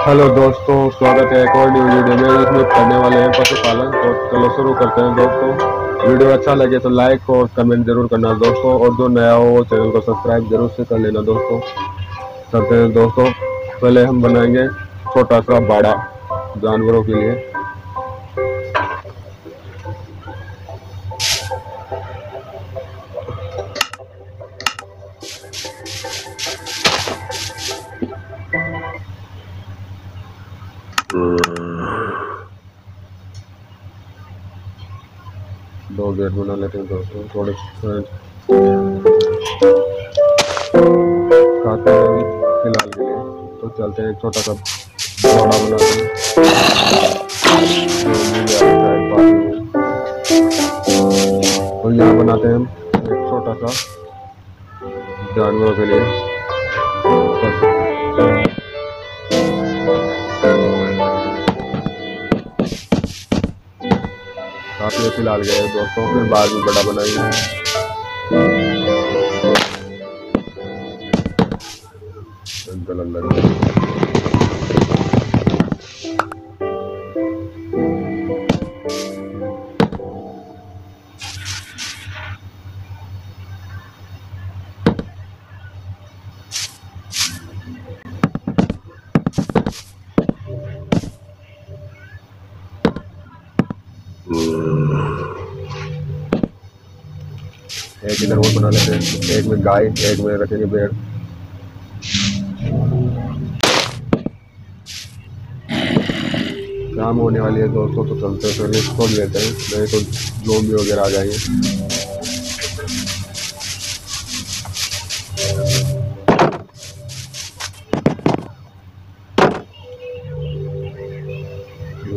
Hello दोस्तों, स्वागत है एक और न्यू वीडियो में। इसमें करने वाले हैं पशुपालन तो चलो शुरू करते हैं दोस्तों। वीडियो अच्छा लगे तो लाइक और कमेंट ज़रूर करना दोस्तों, और जो नया हो वो चैनल को सब्सक्राइब ज़रूर से कर लेना दोस्तों। करते हैं दोस्तों, पहले हम बनाएँगे छोटा सा बाड़ा जानवरों के लिए। दो गेट बना लेते हैं दोस्तों थोड़े खाते हैं फ़िलहाल के लिए। तो चलते हैं छोटा सा बड़ा बनाते हैं। तो यहाँ बनाते हैं एक छोटा सा जानवरों के लिए। काफ़ी फ़िलहाल गए दोस्तों फिर बाद में बड़ा बनाएँगे गलत लग एक इधर वो बना लेते हैं। एक में गाय, एक में रखेंगे भेड़ शाम होने वाली है दोस्तों तो चलते पहले खोल लेते हैं। नहीं तो जोम्बी वगैरह आ जाएँगे।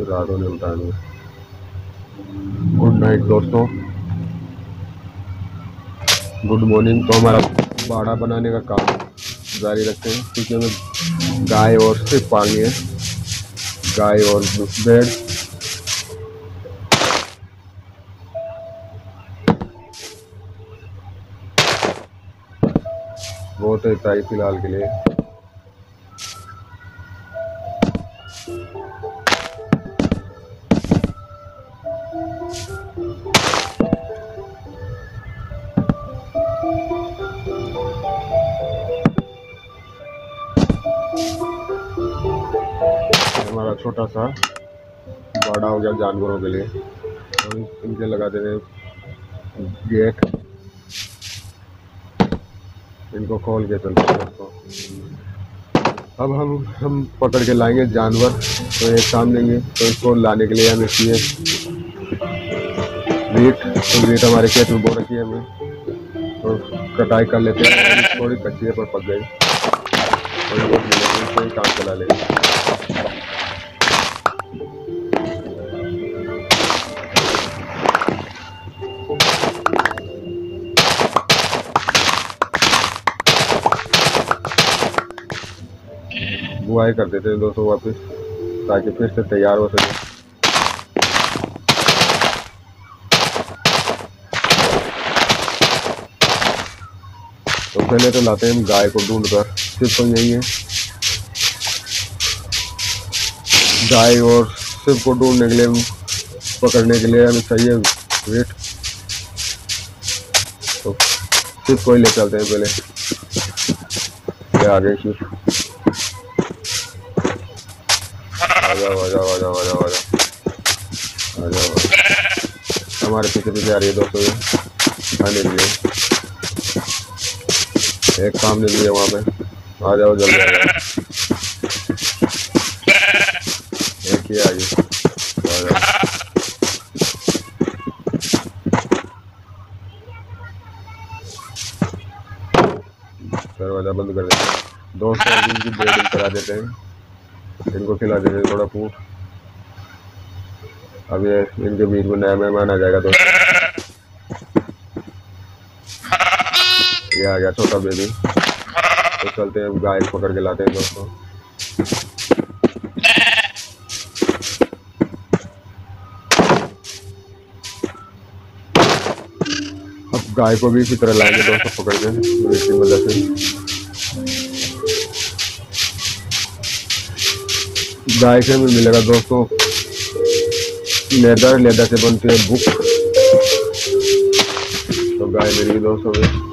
रात होने गुड नाइट दोस्तों। Good morning. तो हमारा बाड़ा बनाने का काम जारी रखते हैं। क्योंकि हमें गाय और सिर्फ़ पानी है। गाय और भेड़। बहुत है ताई फ़िलहाल के लिए। हमारा छोटा सा बड़ा हो गया जानवरों के लिए। हम इनके लगा दे रहे गेट। इनको खोल के चलते हैं अब हम हम पकड़ के लाएँगे जानवर। तो एक काम लेंगे तो इसको लाने के लिए हमें चाहिए वीट तो वीट हमारे खेत में बो रखी है हमें। तो कटाई कर लेते हैं। थोड़ी कच्ची है पर पक गई। थोड़ी बहुत मिलेगी इससे ही काम चला लेंगे बुआई कर देते हैं दोस्तों वापस, ताकि फिर से तैयार हो सके। तो पहले तो लाते हैं गाय को ढूंढ कर सिर्फ़ है गाय और सिर्फ़ को ढूँढने के लिए, पकड़ने के लिए हमें चाहिए वेट तो सिर्फ़ को ही ले चलते हैं पहले। ये आ गई शिव आ जाओ आ हमारे पीछे पीछे आ रही है दोस्तों ये। के लिए एक काम ले है वहाँ पे। आ जाओ जल्दी। ही आ आ जाओ। दरवाज़ा बंद कर देते हैं। दोस्तों इनकी ब्रीडिंग करा देते हैं। इनको खिला देते हैं थोड़ा फूट अब ये इनके बीच में नया मेहमान आ जाएगा दोस्तों। ये आ गया छोटा बेबी तो चलते हैं गाय पकड़ के लाते हैं दोस्तों। अब गाय को भी इसी तरह लाएँगे दोस्तों पकड़ के इसकी मदद से। गाय से भी मिलेगा दोस्तों। लेदर लेदर से बनती है बुक। तो गाय मेरी दोस्तों में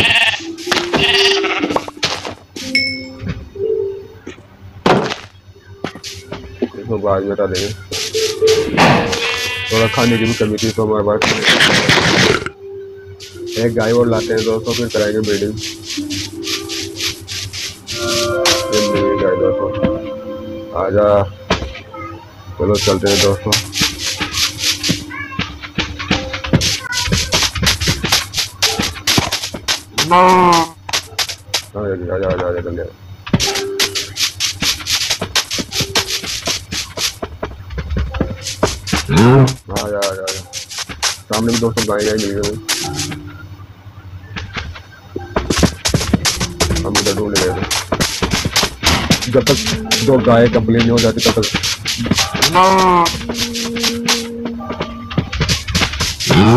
इसको बाद में बता देंगे। थोड़ा खाने की भी कमी थी तो हमारे पास एक गाय और लाते हैं, दोस्तों, फिर कराएँगे ब्रीडिंग गाय, दोस्तों। आजा। चलो, चलते हैं, दोस्तों। आजा आजा आजा आजा आजा आजा आजा सामने भी दोस्तों गाय गाय मिल गए हम इधर ढूंढ ले गए जब तक दो गाय कंप्लीट नहीं हो जाती तब तक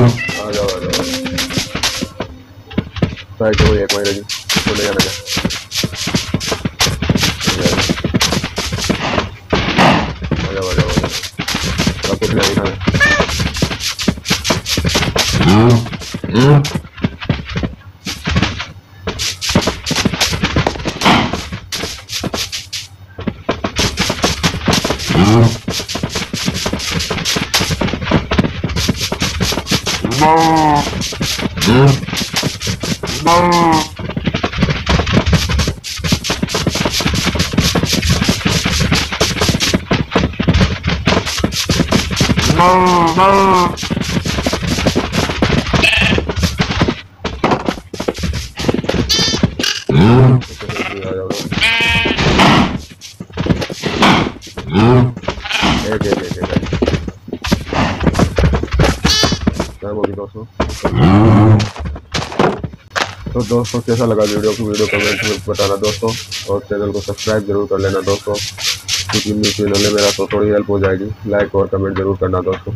आ जाओ आ जाओ साइड हो एक महीने की चले जाने velho. Hum. Hum. Não. Não. Não. तो दोस्तों, कैसा लगा वीडियो? को वीडियो कमेंट में बताना दोस्तों, और चैनल को सब्सक्राइब ज़रूर कर लेना दोस्तों। क्योंकि न्यू चैनल मेरा तो थोड़ी हेल्प हो जाएगी। लाइक और कमेंट ज़रूर करना दोस्तों।